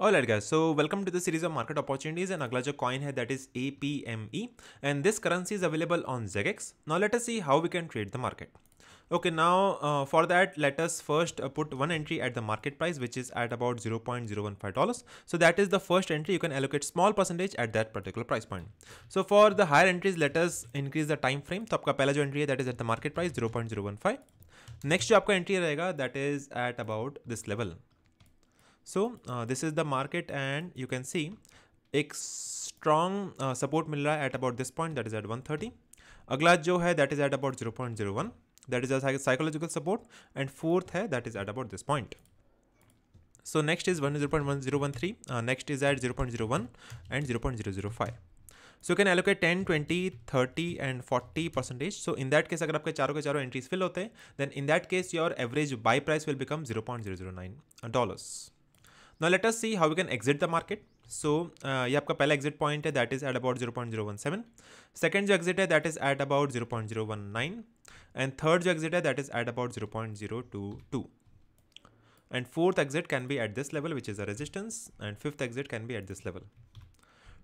Alright guys, so welcome to the series of market opportunities and agla jo coin hai that is APME and this currency is available on Xeggex. Now let us see how we can trade the market. Okay, now uh, for that, let us first uh, put one entry at the market price, which is at about $0.015. So that is the first entry. You can allocate small percentage at that particular price point. So for the higher entries, let us increase the time frame. So your first entry that is at the market price 0.015. Next your आपका entry that is at about this level. So this is the market and you can see एक strong support मिल रहा है at about this point that is eight one thirty अगला जो है that is at about zero point zero one that is a psychological support and fourth है that is at about this point so next is 1 0.1013 uh, next is at 0.01 and 0.005 so you can allocate 10 20 30 and 40 percentage so in that case अगर आपके चारों के चारों entries fill होते हैं then in that case your average buy price will become 0.009 dollars now let us see how we can exit the market. So uh, your first exit point hai, that is at about 0.017. Second jo exit hai, that is at about 0.019. And third jo exit hai, that is at about 0.022. And fourth exit can be at this level which is a resistance. And fifth exit can be at this level.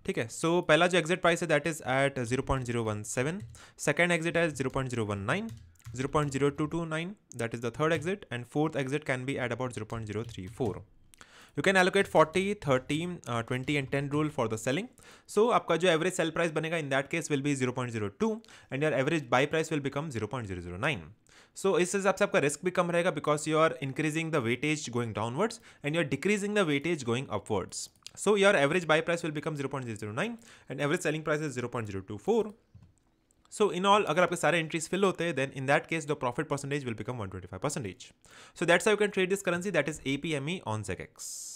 ठीक है, so पहला जो exit price है, that is at 0.017, second exit is 0.019, 0.0229, that is the third exit, and fourth exit can be at about 0.034. You can allocate 40 30 uh, 20 and 10 rule for the selling so आपका जो average cell price बनेगा in that case will be 0.02 and your average buy price will become 0.009 सो इस हिसाब से आपका risk भी कम रहेगा because you are increasing the weightage going downwards and you are decreasing the weightage going upwards so your average buy price will become 0.009 and average selling price is 0.024 so in all agar aapke sare entries fill hote then in that case the profit percentage will become 125 percentage so that's how you can trade this currency that is APME on ZEGX